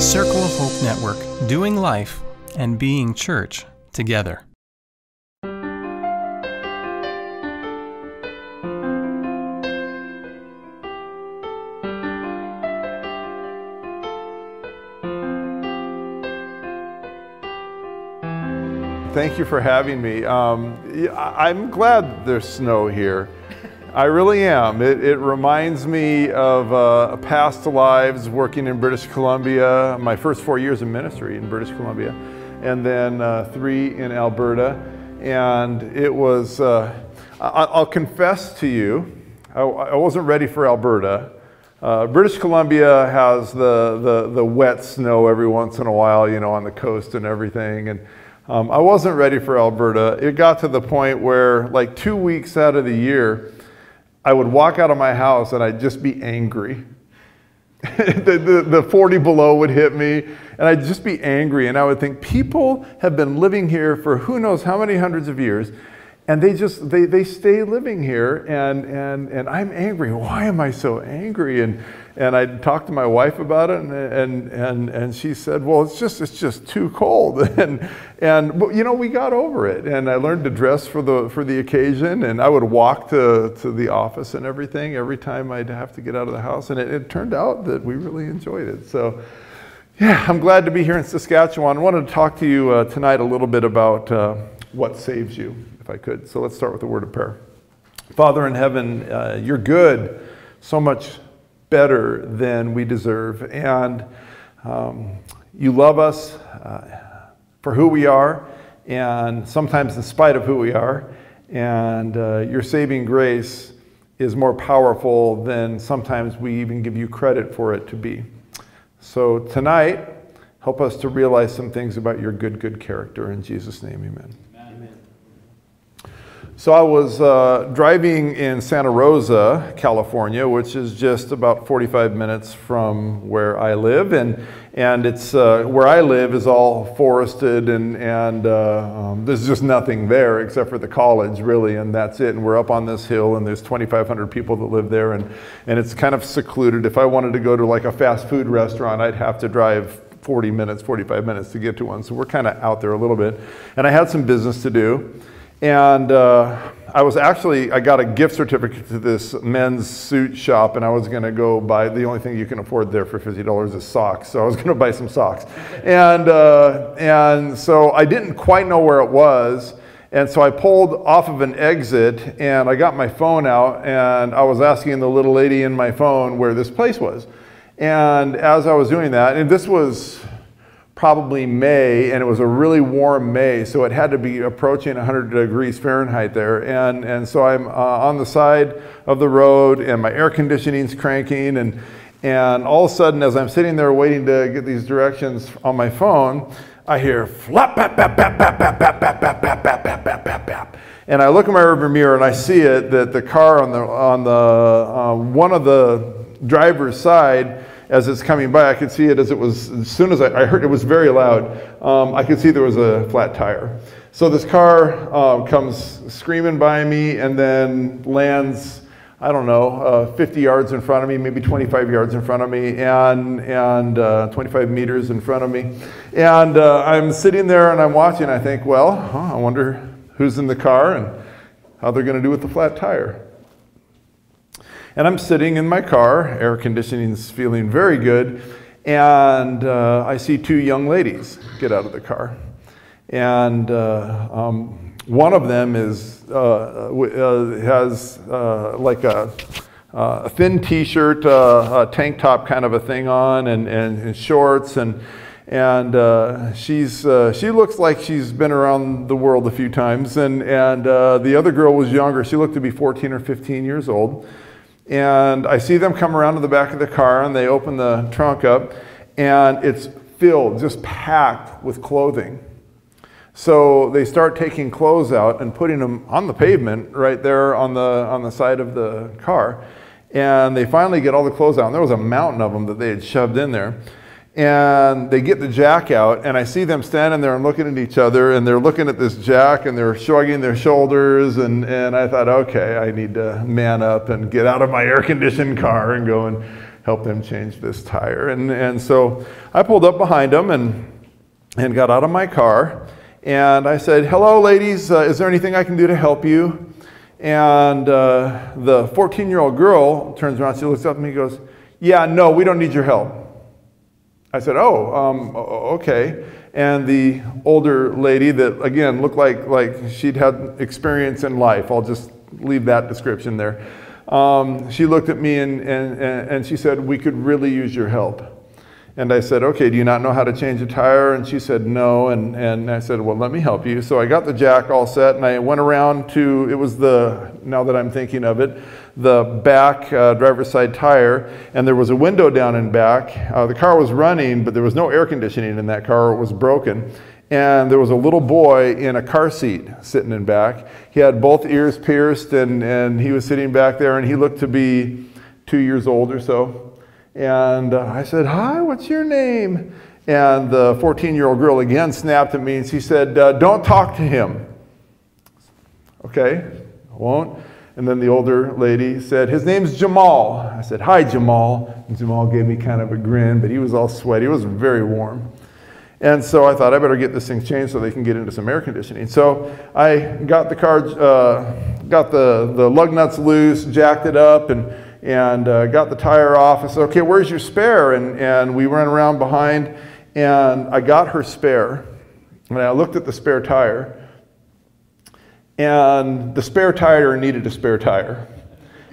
Circle of Hope Network, doing life and being church together. Thank you for having me. Um, I'm glad there's snow here. I really am. It, it reminds me of uh, past lives working in British Columbia, my first four years in ministry in British Columbia, and then uh, three in Alberta. And it was, uh, I, will confess to you, I, I, wasn't ready for Alberta. Uh, British Columbia has the, the, the wet snow every once in a while, you know, on the coast and everything. And um, I wasn't ready for Alberta. It got to the point where, like two weeks out of the year, I would walk out of my house and I'd just be angry. the, the, the 40 below would hit me, and I'd just be angry. And I would think, people have been living here for who knows how many hundreds of years, and they just they, they stay living here and and and i'm angry why am i so angry and and i talked to my wife about it and and and, and she said well it's just it's just too cold and and but, you know we got over it and i learned to dress for the for the occasion and i would walk to to the office and everything every time i'd have to get out of the house and it, it turned out that we really enjoyed it so yeah i'm glad to be here in saskatchewan i wanted to talk to you uh, tonight a little bit about uh, what saves you if I could. So let's start with the word of prayer. Father in heaven, uh, you're good, so much better than we deserve. And um, you love us uh, for who we are, and sometimes in spite of who we are. And uh, your saving grace is more powerful than sometimes we even give you credit for it to be. So tonight, help us to realize some things about your good, good character. In Jesus' name, amen. So I was uh, driving in Santa Rosa, California, which is just about 45 minutes from where I live, and and it's uh, where I live is all forested, and and uh, um, there's just nothing there except for the college, really, and that's it. And we're up on this hill, and there's 2,500 people that live there, and and it's kind of secluded. If I wanted to go to like a fast food restaurant, I'd have to drive 40 minutes, 45 minutes to get to one. So we're kind of out there a little bit, and I had some business to do. And uh, I was actually, I got a gift certificate to this men's suit shop, and I was going to go buy, the only thing you can afford there for $50 is socks. So I was going to buy some socks. And, uh, and so I didn't quite know where it was. And so I pulled off of an exit and I got my phone out and I was asking the little lady in my phone where this place was. And as I was doing that, and this was probably May, and it was a really warm May, so it had to be approaching 100 degrees Fahrenheit there. And, and so I'm uh, on the side of the road, and my air conditioning's cranking, and, and all of a sudden, as I'm sitting there waiting to get these directions on my phone, I hear flap, bap, bap, bap, bap, bap, bap, bap, bap, bap, bap, bap, bap, bap, bap. And I look in my rearview mirror and I see it that the car on the, on the uh, one of the driver's side as it's coming by, I could see it as it was, as soon as I, I heard it was very loud, um, I could see there was a flat tire. So this car um, comes screaming by me and then lands, I don't know, uh, 50 yards in front of me, maybe 25 yards in front of me, and, and uh, 25 meters in front of me. And uh, I'm sitting there and I'm watching. I think, well, huh, I wonder who's in the car and how they're going to do with the flat tire. And I'm sitting in my car, air conditioning's feeling very good, and uh, I see two young ladies get out of the car. And uh, um, one of them is, uh, uh has uh, like a, a, thin t-shirt, a tank top kind of a thing on, and, and, and shorts, and, and uh, she's uh, she looks like she's been around the world a few times. And and uh, the other girl was younger. She looked to be 14 or 15 years old and I see them come around to the back of the car and they open the trunk up and it's filled, just packed with clothing. So they start taking clothes out and putting them on the pavement right there on the, on the side of the car. And they finally get all the clothes out. And there was a mountain of them that they had shoved in there and they get the jack out and i see them standing there and looking at each other and they're looking at this jack and they're shrugging their shoulders and, and i thought okay i need to man up and get out of my air conditioned car and go and help them change this tire. And, and so I pulled up behind them and, and got out of my car. And I said, Hello, ladies, uh, is there anything I can do to help you? And uh, the 14 year old girl turns around, she looks up at me and goes, Yeah, no, we don't need your help. I said, Oh, um, okay. And the older lady that, again, looked like, like she'd had experience in life, I'll just leave that description there. Um, she looked at me and, and, and she said, We could really use your help. And I said, okay, do you not know how to change a tire? And she said, no. And, and I said, well, let me help you. So I got the jack all set and I went around to, it was the, now that I'm thinking of it, the back uh, driver's side tire. And there was a window down in back. Uh, the car was running, but there was no air conditioning in that car. It was broken. And there was a little boy in a car seat sitting in back. He had both ears pierced and, and he was sitting back there and he looked to be two years old or so. And uh, I said, Hi, what's your name? And the 14 year old girl again snapped at me and she said, uh, Don't talk to him. Okay, I won't. And then the older lady said, His name's Jamal. I said, Hi, Jamal. And Jamal gave me kind of a grin, but he was all sweaty. It was very warm. And so I thought I better get this thing changed so they can get into some air conditioning. So I got the car, uh, got the, the lug nuts loose, jacked it up, and and uh, got the tire off. I said, okay, where's your spare? And, and we ran around behind and I got her spare. And I looked at the spare tire and the spare tire needed a spare tire.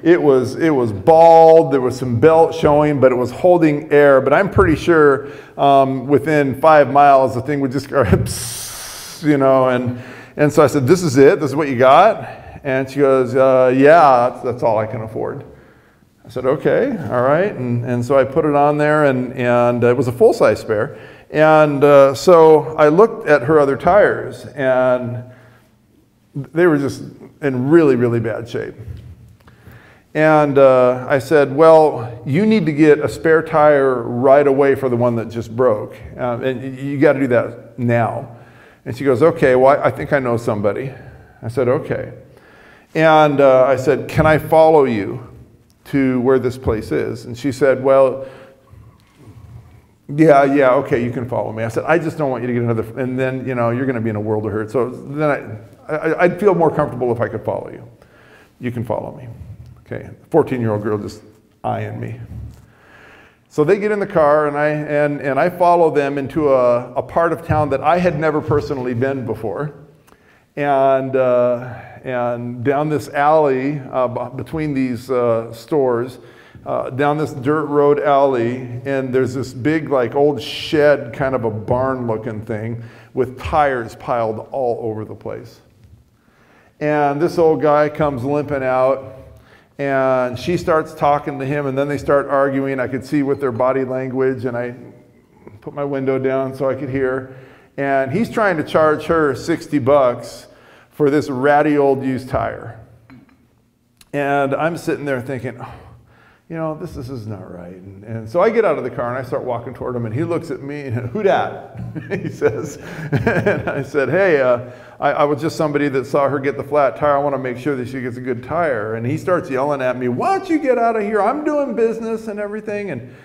It was, it was bald, there was some belt showing, but it was holding air. But I'm pretty sure um, within five miles the thing would just go, you know. And, and so I said, This is it? This is what you got? And she goes, uh, Yeah, that's, that's all I can afford. I said, okay, all right. And, and so I put it on there, and, and it was a full size spare. And uh, so I looked at her other tires, and they were just in really, really bad shape. And uh, I said, Well, you need to get a spare tire right away for the one that just broke. Uh, and you got to do that now. And she goes, Okay, well, I think I know somebody. I said, Okay. And uh, I said, Can I follow you? to where this place is. And she said, Well, yeah, yeah, okay, you can follow me. I said, I just don't want you to get another, and then, you know, you're going to be in a world of hurt. So then I, I, would feel more comfortable if I could follow you. You can follow me. Okay, 14 year old girl just eyeing me. So they get in the car, and I, and, and I follow them into a, a part of town that I had never personally been before. And, uh, and down this alley uh, between these uh, stores, uh, down this dirt road alley, and there's this big, like, old shed, kind of a barn looking thing with tires piled all over the place. And this old guy comes limping out, and she starts talking to him, and then they start arguing. I could see with their body language, and I put my window down so I could hear. And he's trying to charge her 60 bucks for this ratty old used tire. And I'm sitting there thinking, oh, you know, this, this is not right. And, and, so I get out of the car and I start walking toward him, and he looks at me and, who dat? he says. and I said, hey, uh, I, I, was just somebody that saw her get the flat tire. I want to make sure that she gets a good tire. And he starts yelling at me, why don't you get out of here? I'm doing business and everything. And,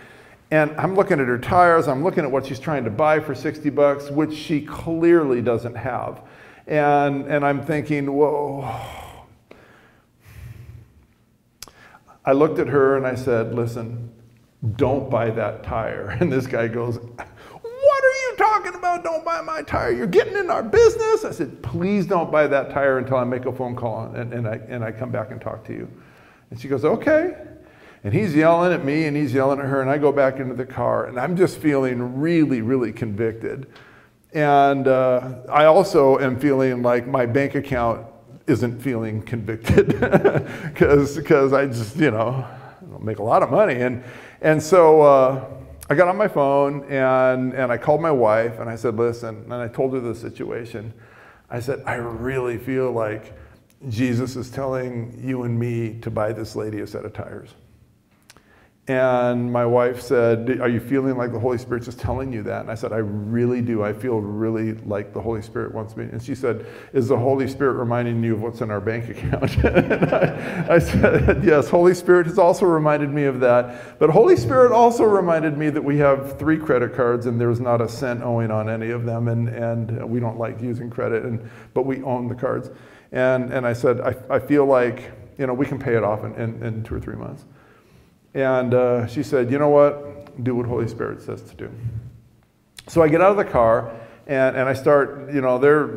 and I'm looking at her tires. I'm looking at what she's trying to buy for 60 bucks, which she clearly doesn't have. And, and I'm thinking, whoa. I looked at her and I said, listen, don't buy that tire. And this guy goes, what are you talking about? Don't buy my tire. You're getting in our business. I said, please don't buy that tire until I make a phone call and, and, I, and I come back and talk to you. And she goes, okay. And he's yelling at me and he's yelling at her. And I go back into the car and I'm just feeling really, really convicted. And uh, I also am feeling like my bank account isn't feeling convicted because I just, you know, make a lot of money. And, and so uh, I got on my phone and, and I called my wife and I said, listen, and I told her the situation. I said, I really feel like Jesus is telling you and me to buy this lady a set of tires. And my wife said, Are you feeling like the Holy Spirit's just telling you that? And I said, I really do. I feel really like the Holy Spirit wants me. And she said, Is the Holy Spirit reminding you of what's in our bank account? I, I said, Yes, Holy Spirit has also reminded me of that. But Holy Spirit also reminded me that we have three credit cards and there's not a cent owing on any of them. And, and we don't like using credit, and, but we own the cards. And, and I said, I, I feel like, you know, we can pay it off in, in, in two or three months. And uh, she said, You know what? Do what Holy Spirit says to do. So I get out of the car and, and I start, you know, they're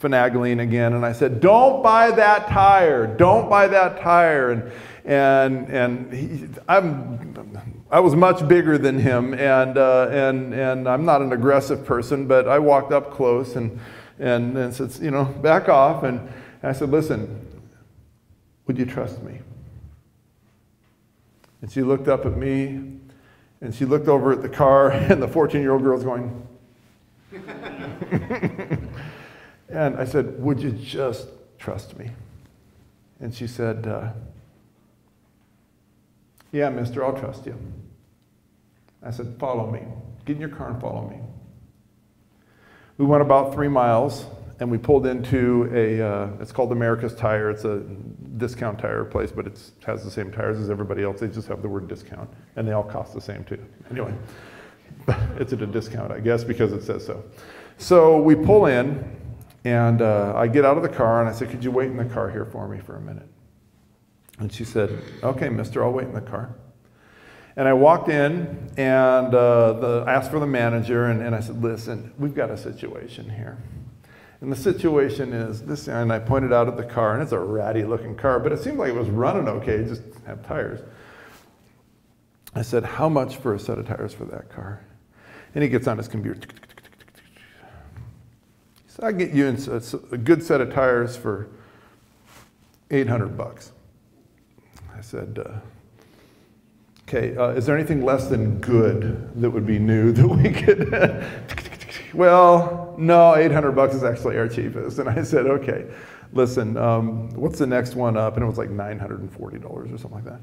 finagling again. And I said, Don't buy that tire. Don't buy that tire. And, and, and he, I'm, I was much bigger than him. And, uh, and, and I'm not an aggressive person, but I walked up close and, and, and said, You know, back off. And I said, Listen, would you trust me? And she looked up at me and she looked over at the car, and the 14 year old girl's going, and I said, Would you just trust me? And she said, uh, Yeah, mister, I'll trust you. I said, Follow me. Get in your car and follow me. We went about three miles and we pulled into a, uh, it's called America's Tire. It's a discount tire place, but it has the same tires as everybody else. They just have the word discount, and they all cost the same too. Anyway, it's at a discount, I guess, because it says so. So we pull in, and uh, I get out of the car, and I said, Could you wait in the car here for me for a minute? And she said, Okay, mister, I'll wait in the car. And I walked in and uh, the, asked for the manager, and, and I said, Listen, we've got a situation here. And the situation is this, and I pointed out at the car, and it's a ratty looking car, but it seemed like it was running okay, just have tires. I said, How much for a set of tires for that car? And he gets on his computer. He said, I get you a good set of tires for 800 bucks. I said, uh, Okay, uh, is there anything less than good that would be new that we could? well, no, 800 bucks is actually our cheapest. And I said, okay, listen, um, what's the next one up? And it was like $940 or something like that.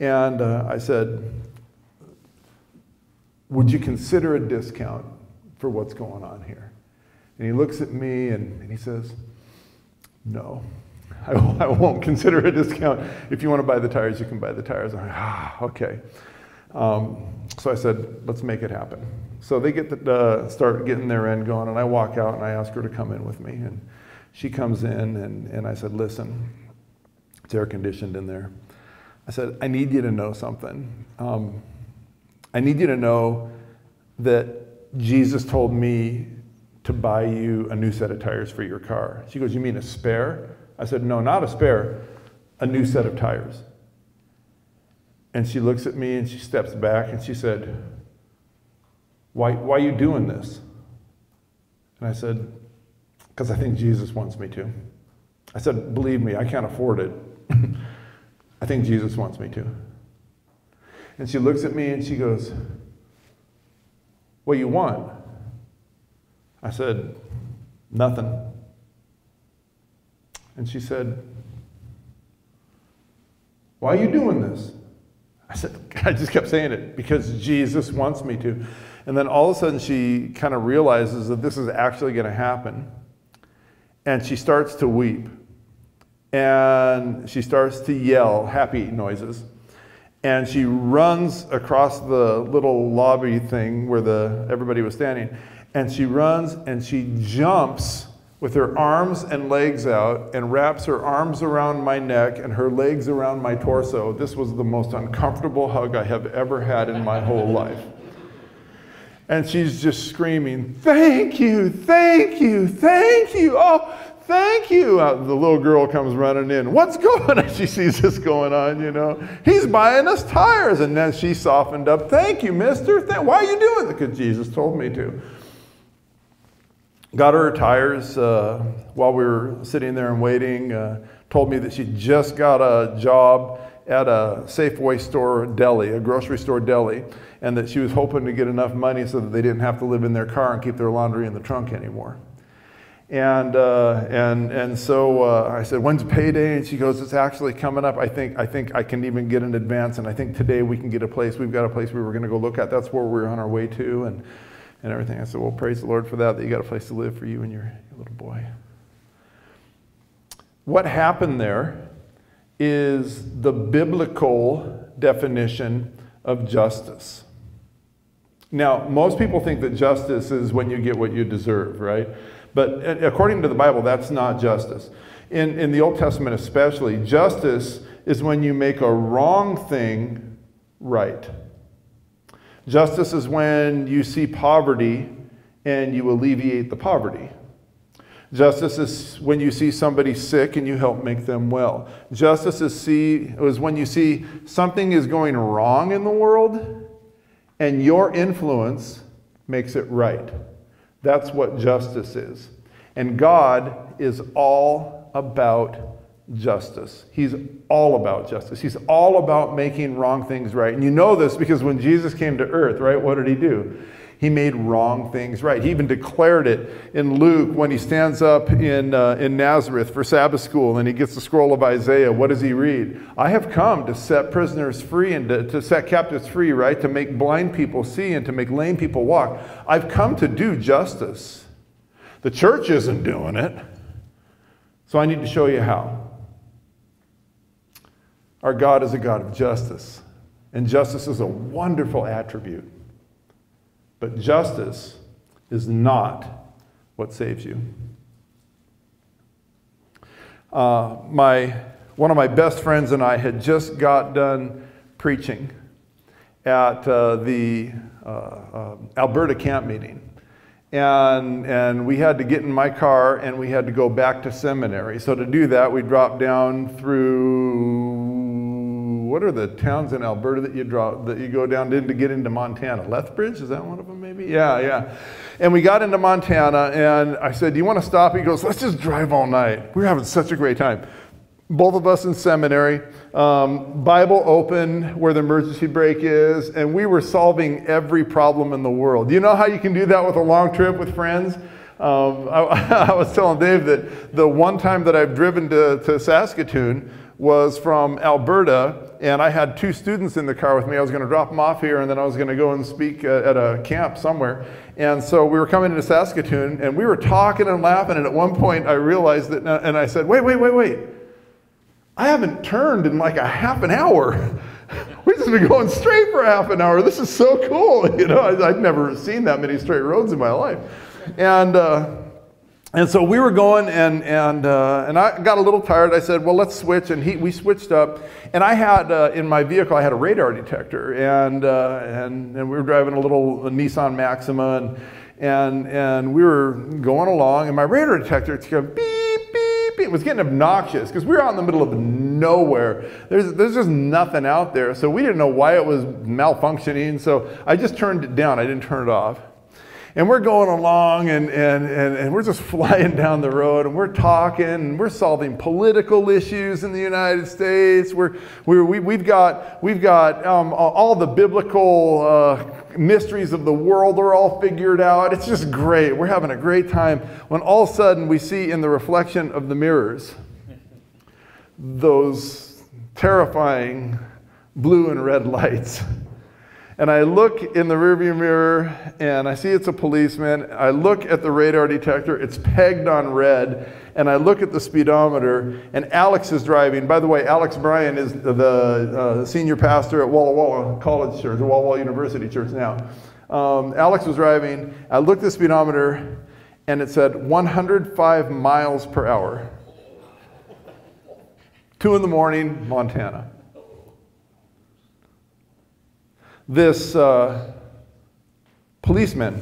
And uh, I said, would you consider a discount for what's going on here? And he looks at me and, and he says, no. I, I, won't consider a discount. If you want to buy the tires, you can buy the tires. I'm like, ah, okay. Um, so I said, let's make it happen. So they get the, uh, start getting their end going, and I walk out and I ask her to come in with me. And she comes in, and, and I said, Listen, it's air conditioned in there. I said, I need you to know something. Um, I need you to know that Jesus told me to buy you a new set of tires for your car. She goes, You mean a spare? I said, No, not a spare, a new set of tires. And she looks at me and she steps back and she said, why, why are you doing this? And I said, Because I think Jesus wants me to. I said, Believe me, I can't afford it. I think Jesus wants me to. And she looks at me and she goes, What you want? I said, Nothing. And she said, Why are you doing this? I said, I just kept saying it because Jesus wants me to. And then all of a sudden, she kind of realizes that this is actually going to happen. And she starts to weep. And she starts to yell happy noises. And she runs across the little lobby thing where the, everybody was standing. And she runs and she jumps with her arms and legs out and wraps her arms around my neck and her legs around my torso. This was the most uncomfortable hug I have ever had in my whole life. And she's just screaming, Thank you, thank you, thank you. Oh, thank you. Uh, the little girl comes running in. What's going on? She sees this going on, you know. He's buying us tires. And then she softened up. Thank you, mister. Why are you doing it? Because Jesus told me to. Got her tires uh, while we were sitting there and waiting. Uh, told me that she just got a job at a Safeway store deli, a grocery store deli, and that she was hoping to get enough money so that they didn't have to live in their car and keep their laundry in the trunk anymore. And, uh, and, and so uh, I said, when's payday? And she goes, it's actually coming up. I think, I think I can even get an advance. And I think today we can get a place. We've got a place we were going to go look at. That's where we're on our way to and, and everything. I said, well, praise the Lord for that, that you got a place to live for you and your, your little boy. What happened there is the biblical definition of justice. Now, most people think that justice is when you get what you deserve, right? But according to the Bible, that's not justice. In, in the Old Testament, especially, justice is when you make a wrong thing right. Justice is when you see poverty and you alleviate the poverty. Justice is when you see somebody sick and you help make them well. Justice is, see, is when you see something is going wrong in the world and your influence makes it right. That's what justice is. And God is all about justice. He's all about justice. He's all about making wrong things right. And you know this because when Jesus came to earth, right, what did he do? He made wrong things right. He even declared it in Luke when he stands up in, uh, in Nazareth for Sabbath school and he gets the scroll of Isaiah. What does he read? I have come to set prisoners free and to, to set captives free, right? To make blind people see and to make lame people walk. I've come to do justice. The church isn't doing it. So I need to show you how. Our God is a God of justice, and justice is a wonderful attribute. But justice is not what saves you. Uh, my, one of my best friends and I had just got done preaching at uh, the uh, uh Alberta camp meeting. And, and we had to get in my car and we had to go back to seminary. So to do that, we dropped down through what are the towns in Alberta that you draw that you go down in to get into Montana? Lethbridge, is that one of them maybe? Yeah, yeah. And we got into Montana and I said, Do you want to stop? He goes, Let's just drive all night. We are having such a great time. Both of us in seminary, um, Bible open where the emergency brake is, and we were solving every problem in the world. You know how you can do that with a long trip with friends? Um, I, I, was telling Dave that the one time that I've driven to, to Saskatoon was from Alberta and I had two students in the car with me. I was going to drop them off here, and then I was going to go and speak at a camp somewhere. And so we were coming into Saskatoon, and we were talking and laughing. And at one point, I realized that, and I said, "Wait, wait, wait, wait! I haven't turned in like a half an hour. We've just been going straight for half an hour. This is so cool. You know, I'd never seen that many straight roads in my life, and." Uh, and so we were going, and, and, uh, and I got a little tired. I said, Well, let's switch. And he, we switched up. And I had uh, in my vehicle, I had a radar detector. And, uh, and, and we were driving a little a Nissan Maxima. And, and, and we were going along, and my radar detector kept beep, beep, beep. It was getting obnoxious because we were out in the middle of nowhere. There's, there's just nothing out there. So we didn't know why it was malfunctioning. So I just turned it down, I didn't turn it off. And we're going along and, and, and, and we're just flying down the road and we're talking and we're solving political issues in the United States. We're, we're, we, we've got, we've got um, all the biblical uh, mysteries of the world are all figured out. It's just great. We're having a great time when all of a sudden we see in the reflection of the mirrors those terrifying blue and red lights and I look in the rearview mirror and I see it's a policeman. I look at the radar detector, it's pegged on red. And I look at the speedometer, and Alex is driving. By the way, Alex Bryan is the uh, senior pastor at Walla Walla College Church, Walla Walla University Church now. Um, Alex was driving. I looked at the speedometer, and it said 105 miles per hour. Two in the morning, Montana this uh, policeman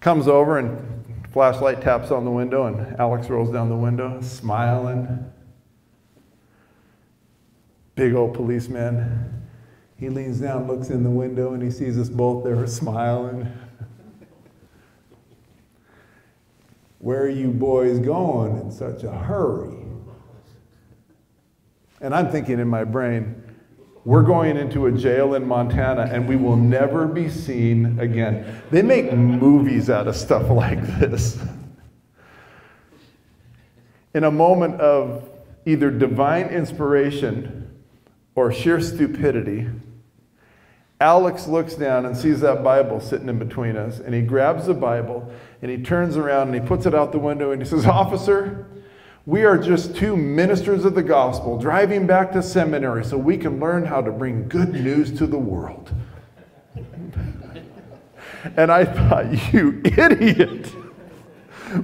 comes over and flashlight taps on the window and alex rolls down the window smiling. Big old policeman. He leans down looks in the window and he sees us both there smiling. Where are you boys going in such a hurry? And i'm thinking in my brain we're going into a jail in Montana and we will never be seen again. They make movies out of stuff like this. in a moment of either divine inspiration or sheer stupidity, Alex looks down and sees that Bible sitting in between us, and he grabs the Bible and he turns around and he puts it out the window and he says, Officer, we are just two ministers of the gospel driving back to seminary so we can learn how to bring good news to the world. and I thought, you idiot.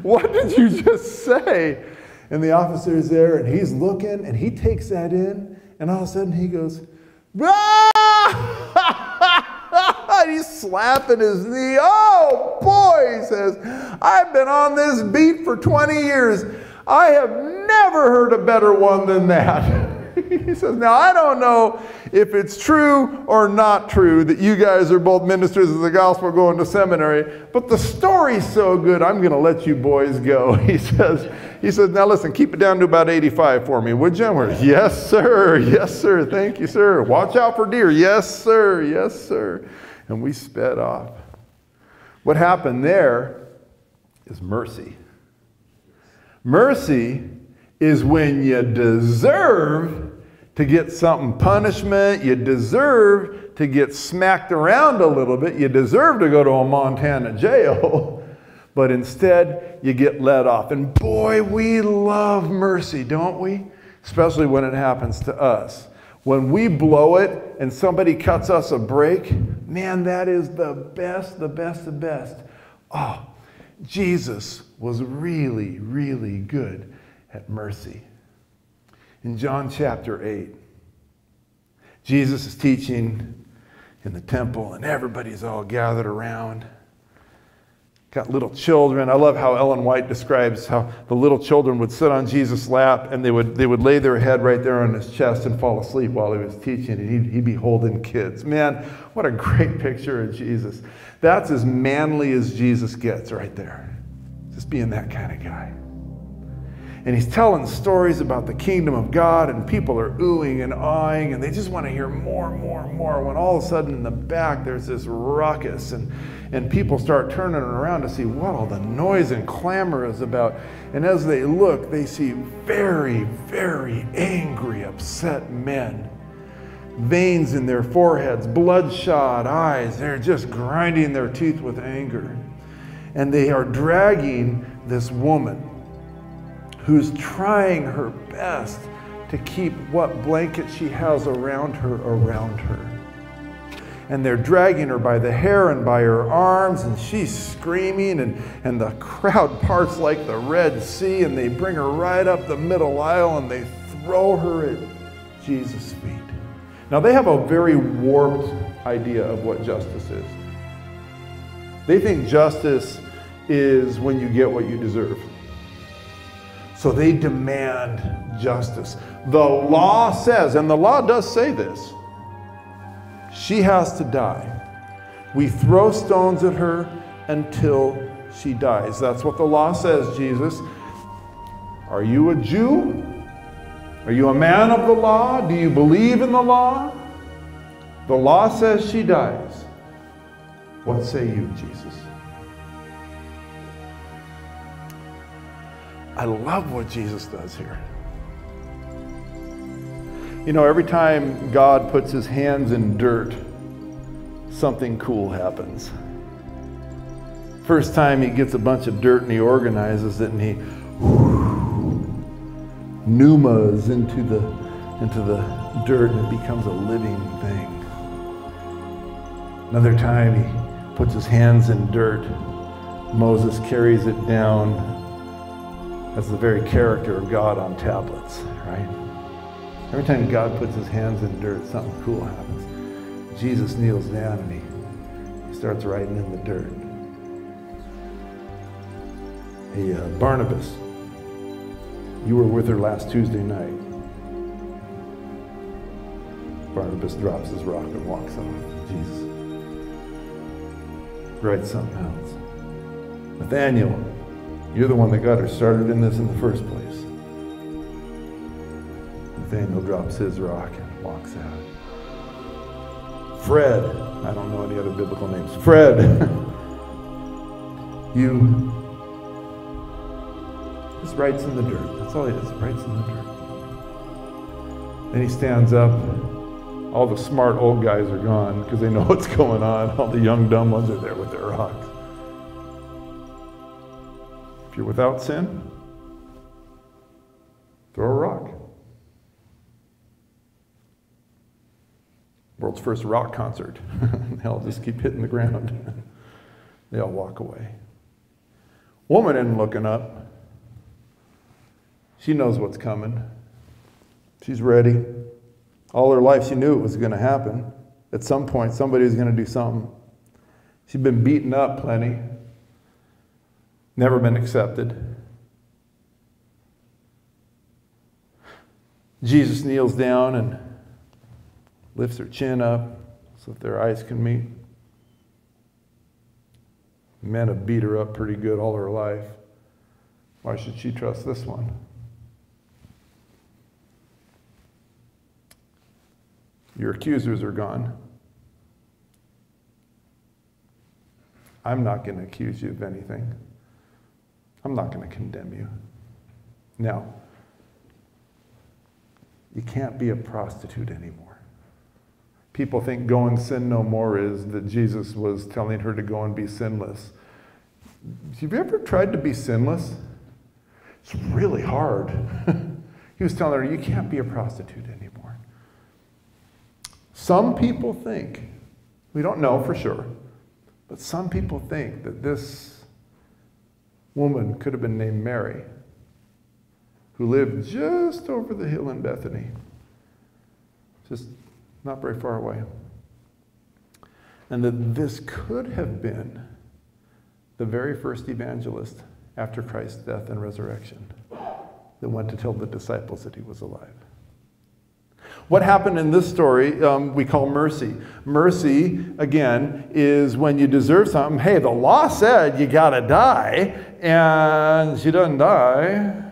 What did you just say? And the officer is there and he's looking and he takes that in, and all of a sudden he goes, he's slapping his knee. Oh boy, he says, I've been on this beat for 20 years. I have never heard a better one than that. he says, Now I don't know if it's true or not true that you guys are both ministers of the gospel going to seminary, but the story's so good, I'm going to let you boys go. He says, he says, Now listen, keep it down to about 85 for me, would you? We're, yes, sir. Yes, sir. Thank you, sir. Watch out for deer. Yes, sir. Yes, sir. And we sped off. What happened there is mercy. Mercy is when you deserve to get something punishment, you deserve to get smacked around a little bit, you deserve to go to a Montana jail, but instead you get let off. And boy, we love mercy, don't we? Especially when it happens to us. When we blow it and somebody cuts us a break, man, that is the best, the best, the best. Oh, Jesus was really, really good at mercy. In John chapter 8, Jesus is teaching in the temple, and everybody's all gathered around. Got little children. I love how Ellen White describes how the little children would sit on Jesus' lap and they would, they would lay their head right there on his chest and fall asleep while he was teaching, and he'd, he'd be holding kids. Man, what a great picture of Jesus. That's as manly as Jesus gets right there. Just being that kind of guy. And he's telling stories about the kingdom of God, and people are oohing and awing, and they just want to hear more and more and more. When all of a sudden in the back there's this ruckus, and, and people start turning around to see what all the noise and clamor is about. And as they look, they see very, very angry, upset men. Veins in their foreheads, bloodshot eyes. They're just grinding their teeth with anger. And they are dragging this woman who's trying her best to keep what blanket she has around her around her. And they're dragging her by the hair and by her arms, and she's screaming, and, and the crowd parts like the Red Sea, and they bring her right up the middle aisle and they throw her at Jesus' feet. Now, they have a very warped idea of what justice is. They think justice is when you get what you deserve. So they demand justice. The law says, and the law does say this, she has to die. We throw stones at her until she dies. That's what the law says, Jesus. Are you a Jew? Are you a man of the law? Do you believe in the law? The law says she dies. What say you, Jesus? I love what Jesus does here. You know, every time God puts his hands in dirt, something cool happens. First time he gets a bunch of dirt and he organizes it and he pneumas into the into the dirt and it becomes a living thing. Another time he puts his hands in dirt. Moses carries it down as the very character of God on tablets, right? Every time God puts his hands in dirt, something cool happens. Jesus kneels down and he, he starts writing in the dirt. Hey, uh, Barnabas, you were with her last Tuesday night. Barnabas drops his rock and walks off. Jesus writes something else. Nathaniel, you're the one that got her started in this in the first place. Nathaniel drops his rock and walks out. Fred, I don't know any other biblical names. Fred, you Just writes in the dirt. That's all he does, writes in the dirt. Then he stands up. All the smart old guys are gone because they know what's going on. All the young, dumb ones are there with their rocks. You're without sin, throw a rock. World's first rock concert. they all just keep hitting the ground. they all walk away. Woman isn't looking up. She knows what's coming. She's ready. All her life, she knew it was going to happen. At some point, somebody was going to do something. She'd been beaten up plenty, never been accepted. Jesus kneels down and lifts her chin up so that their eyes can meet. Men have beat her up pretty good all her life. Why should she trust this one? Your accusers are gone. I'm not going to accuse you of anything. I'm not going to condemn you. Now, you can't be a prostitute anymore. People think go and sin no more is that Jesus was telling her to go and be sinless. Have you ever tried to be sinless? It's really hard. he was telling her, you can't be a prostitute anymore. Some people think, we don't know for sure, but some people think that this woman could have been named Mary, who lived just over the hill in Bethany. Just not very far away. And that this could have been the very first evangelist after Christ's death and resurrection that went to tell the disciples that he was alive. What happened in this story um, we call mercy. Mercy, again, is when you deserve something. Hey, the law said you gotta die, and she doesn't die.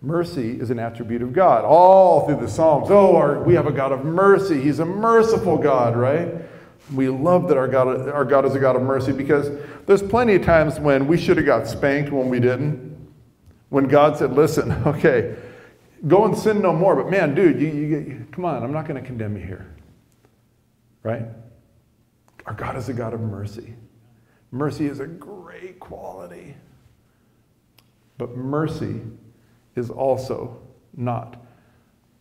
Mercy is an attribute of God. All through the Psalms, oh, our, we have a God of mercy. He's a merciful God, right? We love that our God, our God is a God of mercy because there's plenty of times when we should have got spanked when we didn't. When God said, listen, okay, go and sin no more. But man, dude, you, you, come on, I'm not going to condemn you here. Right? Our God is a God of mercy. Mercy is a great quality. But mercy is also not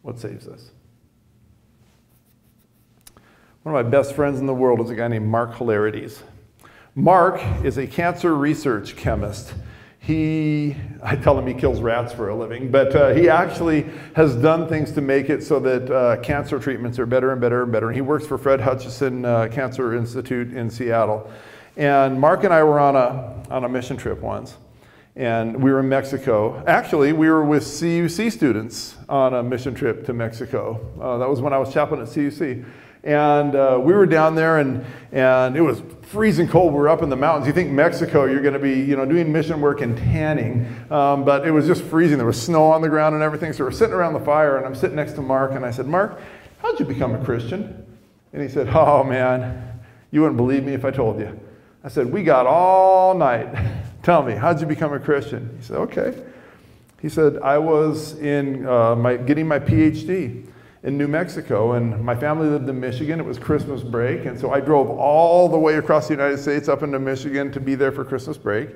what saves us. One of my best friends in the world is a guy named Mark Hilarities. Mark is a cancer research chemist. He, I tell him he kills rats for a living, but uh, he actually has done things to make it so that uh, cancer treatments are better and better and better. And he works for Fred Hutchinson uh, Cancer Institute in Seattle. And Mark and I were on a, on a mission trip once and we were in Mexico. Actually, we were with CUC students on a mission trip to Mexico. Uh, that was when I was chaplain at CUC. And uh, we were down there, and, and it was freezing cold. We were up in the mountains. You think Mexico, you're going to be you know, doing mission work and tanning, um, but it was just freezing. There was snow on the ground and everything. So we're sitting around the fire, and I'm sitting next to Mark, and I said, Mark, how'd you become a Christian? And he said, Oh, man, you wouldn't believe me if I told you. I said, We got all night. Tell me, how'd you become a Christian? He said, Okay. He said, I was in uh, my, getting my PhD in New Mexico, and my family lived in Michigan. It was Christmas break, and so I drove all the way across the United States up into Michigan to be there for Christmas break.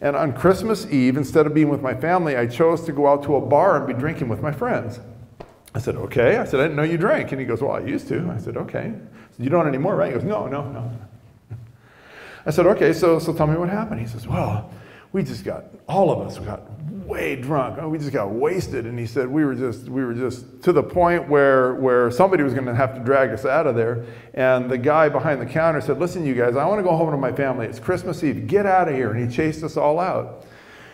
And on Christmas Eve, instead of being with my family, I chose to go out to a bar and be drinking with my friends. I said, okay. I said, I didn't know you drank. And he goes, well, I used to. I said, okay. I said, you don't anymore, right? He goes, no, no, no. I said, okay, so, so tell me what happened. He says, well, we just got, all of us got way drunk. Oh, we just got wasted. And he said, we were just, we were just to the point where, where somebody was going to have to drag us out of there. And the guy behind the counter said, listen, you guys, I want to go home to my family. It's Christmas Eve. Get out of here. And he chased us all out.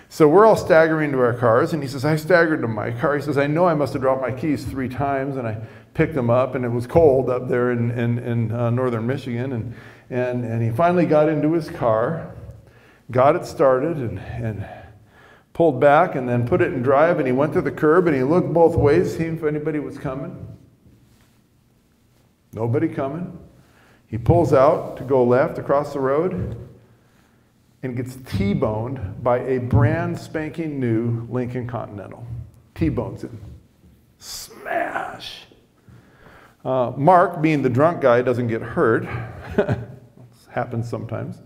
So we're all staggering to our cars, and he says, I staggered to my car. He says, I know I must have dropped my keys three times, and I picked them up, and it was cold up there in, in, in uh, northern Michigan. And, and, and he finally got into his car, got it started, and, and pulled back, and then put it in drive. And he went to the curb and he looked both ways, see if anybody was coming. Nobody coming. He pulls out to go left across the road, and gets T boned by a brand spanking new Lincoln Continental. T bones him. Smash. Uh, Mark, being the drunk guy, doesn't get hurt. happens sometimes.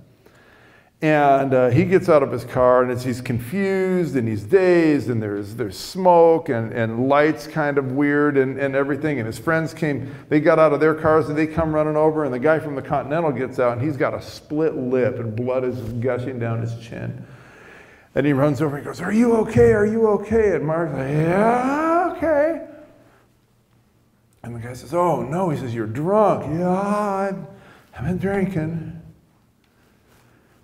And uh, he gets out of his car and he's confused and he's dazed and there's, there's smoke and, and lights kind of weird and, and everything. And his friends came, they got out of their cars and they come running over and the guy from the Continental gets out and he's got a split lip and blood is gushing down his chin. And he runs over and goes, Are you okay? Are you okay? And Mark's like, Yeah, okay. And the guy says, Oh, no. He says, You're drunk. Yeah, I've, I've been drinking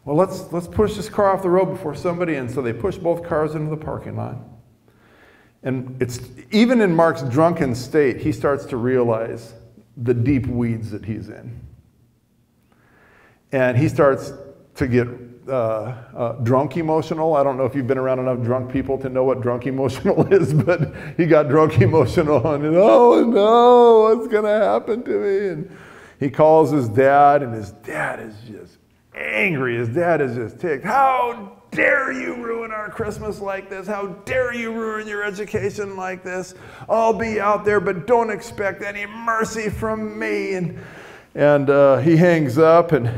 well, let's, let's push this car off the road before somebody, and so they push both cars into the parking lot. And it's even in Mark's drunken state, he starts to realize the deep weeds that he's in. And he starts to get uh, uh, drunk emotional. I don't know if you've been around enough drunk people to know what drunk emotional is, but he got drunk emotional and, oh no, what's going to happen to me? And he calls his dad, and his dad is just angry. His dad is just ticked. How dare you ruin our Christmas like this? How dare you ruin your education like this? I'll be out there, but don't expect any mercy from me. And, and uh, he hangs up and,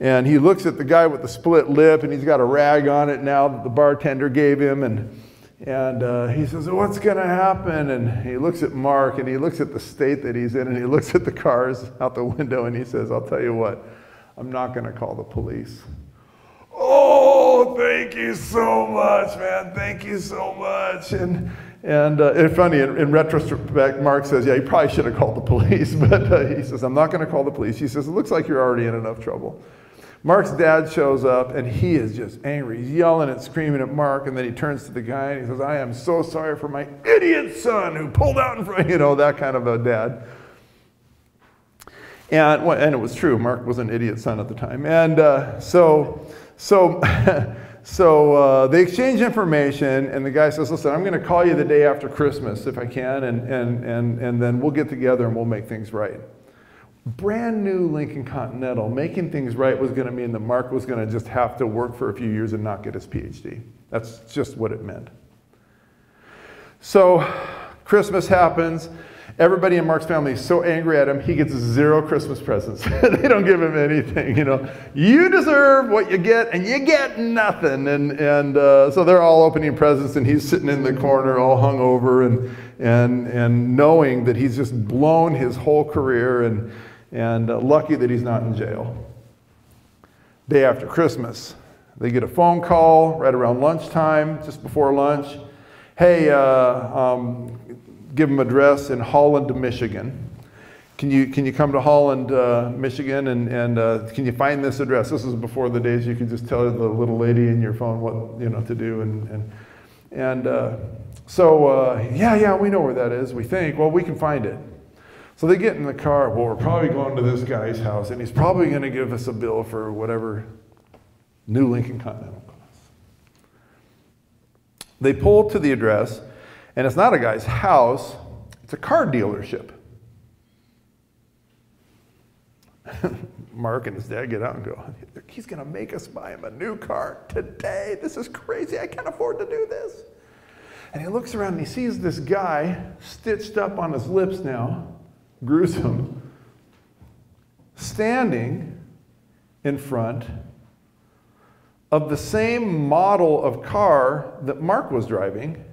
and he looks at the guy with the split lip and he's got a rag on it now that the bartender gave him. And, and uh, he says, What's going to happen? And he looks at Mark and he looks at the state that he's in and he looks at the cars out the window and he says, I'll tell you what. I'm not going to call the police. Oh, thank you so much, man. Thank you so much. And, and uh, it's funny, in, in, retrospect, Mark says, yeah, you probably should have called the police. But uh, he says, I'm not going to call the police. He says, it looks like you're already in enough trouble. Mark's dad shows up and he is just angry. He's yelling and screaming at Mark. And then he turns to the guy and he says, I am so sorry for my idiot son who pulled out in front, you know, that kind of a dad. And, and it was true. Mark was an idiot son at the time. And uh, so, so, so uh, they exchange information, and the guy says, Listen, I'm going to call you the day after Christmas if I can, and, and, and, and then we'll get together and we'll make things right. Brand new Lincoln Continental, making things right was going to mean that Mark was going to just have to work for a few years and not get his PhD. That's just what it meant. So, Christmas happens. Everybody in Mark's family is so angry at him, he gets zero Christmas presents. they don't give him anything, you know. You deserve what you get, and you get nothing. And, and uh, so they're all opening presents, and he's sitting in the corner all hungover and, and, and knowing that he's just blown his whole career and, and uh, lucky that he's not in jail. Day after Christmas, they get a phone call right around lunchtime, just before lunch. Hey, uh, um, give them address in Holland, Michigan. Can you, can you come to Holland, uh, Michigan, and, and uh, can you find this address? This is before the days you could just tell the little lady in your phone what you know to do. And, and, and uh, so, uh, yeah, yeah, we know where that is, we think. Well, we can find it. So they get in the car. Well, we're probably going to this guy's house, and he's probably going to give us a bill for whatever new Lincoln Continental costs. They pull to the address. And it's not a guy's house, it's a car dealership. Mark and his dad get out and go, He's going to make us buy him a new car today. This is crazy. I can't afford to do this. And he looks around and he sees this guy stitched up on his lips now, gruesome, standing in front of the same model of car that Mark was driving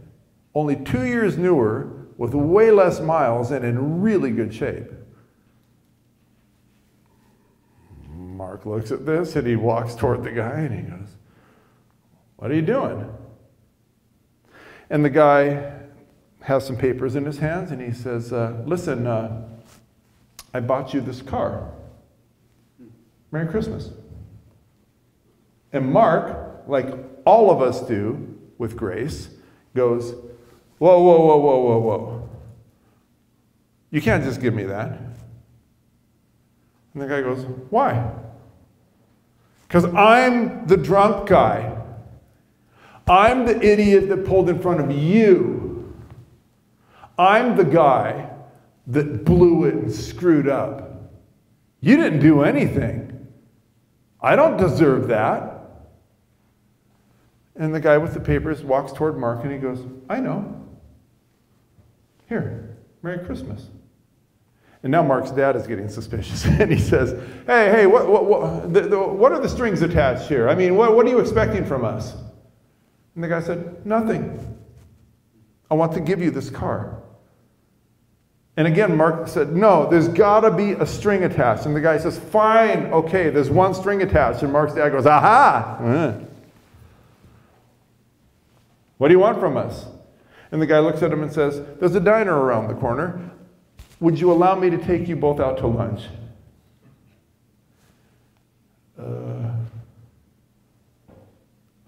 only two years newer, with way less miles, and in really good shape. Mark looks at this and he walks toward the guy and he goes, What are you doing? And the guy has some papers in his hands and he says, uh, Listen, uh, I bought you this car. Merry Christmas. And Mark, like all of us do with grace, goes, Whoa, whoa, whoa, whoa, whoa, whoa. You can't just give me that. And the guy goes, Why? Because I'm the drunk guy. I'm the idiot that pulled in front of you. I'm the guy that blew it and screwed up. You didn't do anything. I don't deserve that. And the guy with the papers walks toward Mark and he goes, I know. Here, Merry Christmas. And now Mark's dad is getting suspicious. and he says, Hey, hey, what, what, what, the, the, what are the strings attached here? I mean, what, what are you expecting from us? And the guy said, Nothing. I want to give you this car. And again, Mark said, No, there's got to be a string attached. And the guy says, Fine, okay, there's one string attached. And Mark's dad goes, Aha! Uh. What do you want from us? And the guy looks at him and says, There's a diner around the corner. Would you allow me to take you both out to lunch? Uh,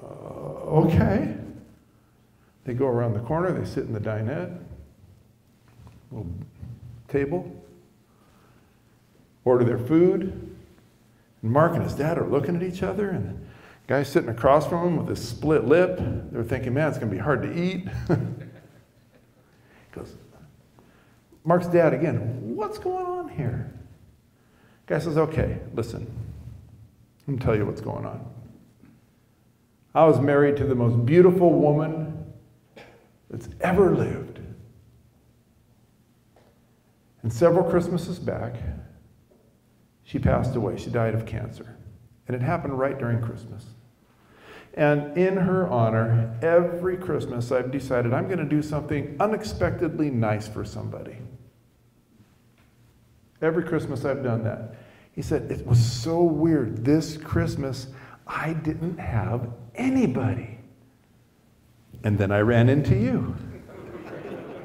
uh, okay. They go around the corner, they sit in the dinette, little table, order their food. And Mark and his dad are looking at each other, and the guy's sitting across from him with his split lip. They're thinking, man, it's going to be hard to eat. goes, Mark's dad again, what's going on here? Guy says, okay, listen, let me tell you what's going on. I was married to the most beautiful woman that's ever lived. And several Christmases back, she passed away. She died of cancer. And it happened right during Christmas. And in her honor, every Christmas I've decided I'm going to do something unexpectedly nice for somebody. Every Christmas I've done that. He said, It was so weird. This Christmas, I didn't have anybody. And then I ran into you.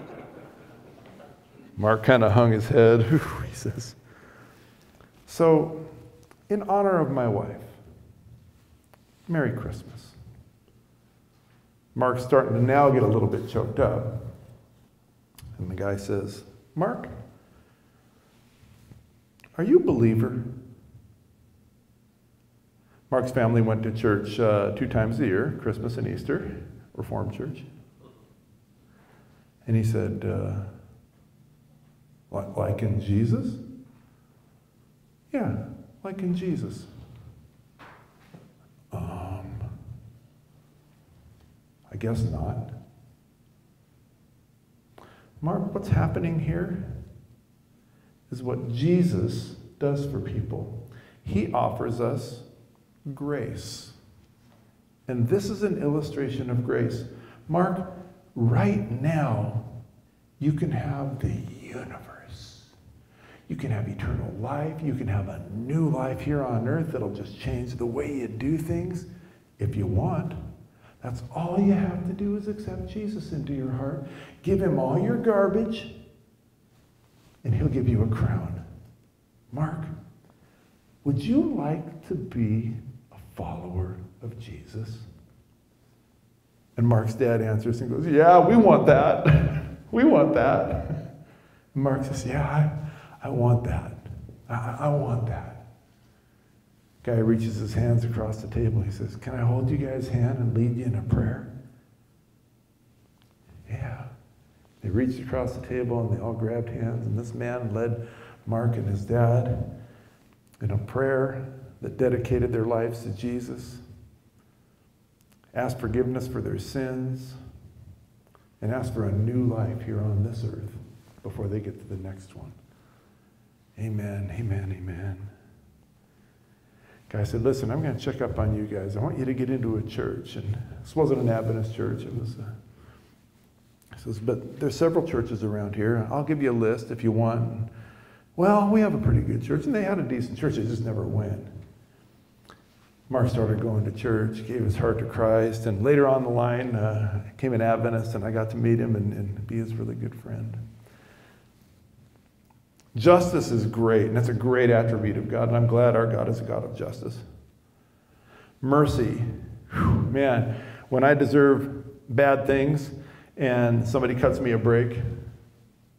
Mark kind of hung his head. he says, So, in honor of my wife, Merry Christmas. Mark's starting to now get a little bit choked up. And the guy says, Mark, are you a believer? Mark's family went to church uh, two times a year, Christmas and Easter, Reformed church. And he said, uh, like in Jesus? Yeah, like in Jesus. Um, I guess not. Mark, what's happening here is what Jesus does for people. He offers us grace. And this is an illustration of grace. Mark, right now, you can have the universe. You can have eternal life. You can have a new life here on earth that'll just change the way you do things if you want. That's all you have to do is accept Jesus into your heart. Give him all your garbage, and he'll give you a crown. Mark, would you like to be a follower of Jesus? And Mark's dad answers and goes, Yeah, we want that. we want that. And Mark says, Yeah, I, I want that. I, I want that. Guy reaches his hands across the table. He says, Can I hold you guys' hand and lead you in a prayer? Yeah. They reached across the table and they all grabbed hands, and this man led Mark and his dad in a prayer that dedicated their lives to Jesus, asked forgiveness for their sins, and asked for a new life here on this earth before they get to the next one. Amen, amen, amen. Guy said, Listen, I'm going to check up on you guys. I want you to get into a church. And this wasn't an Adventist church, it was. A, he says, But there's several churches around here. I'll give you a list if you want. Well, we have a pretty good church. And they had a decent church, they just never went. Mark started going to church, gave his heart to Christ, and later on the line uh, came an Adventist, and I got to meet him and, and be his really good friend. Justice is great, and that's a great attribute of God, and I'm glad our God is a God of justice. Mercy, whew, man, when I deserve bad things and somebody cuts me a break,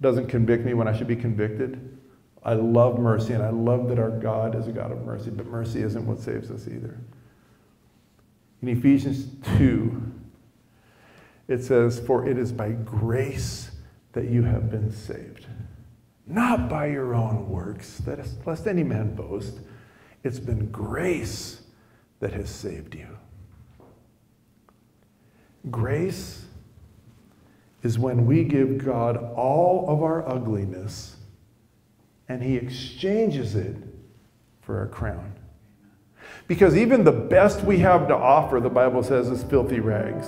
doesn't convict me when I should be convicted, I love mercy, and I love that our God is a God of mercy, but mercy isn't what saves us either. In Ephesians 2, it says, For it is by grace that you have been saved not by your own works, lest any man boast. It's been grace that has saved you. Grace is when we give God all of our ugliness and He exchanges it for a crown. Because even the best we have to offer, the Bible says, is filthy rags.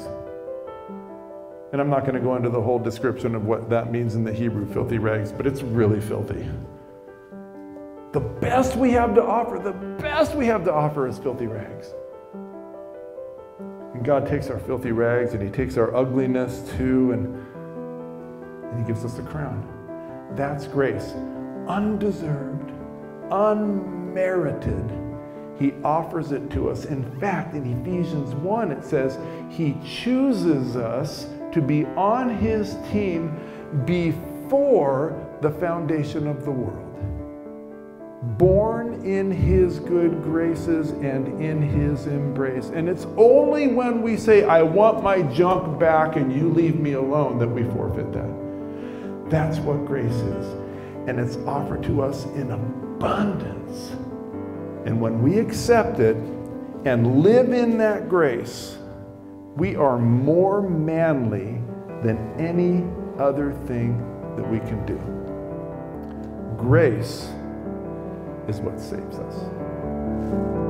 And I'm not going to go into the whole description of what that means in the Hebrew, filthy rags, but it's really filthy. The best we have to offer, the best we have to offer is filthy rags. And God takes our filthy rags and He takes our ugliness too, and, and He gives us a crown. That's grace. Undeserved, unmerited. He offers it to us. In fact, in Ephesians 1, it says, He chooses us to be on His team before the foundation of the world born in His good graces and in His embrace. And it's only when we say, I want my junk back and you leave me alone, that we forfeit that. That's what grace is. And it's offered to us in abundance. And when we accept it and live in that grace, we are more manly than any other thing that we can do. Grace is what saves us.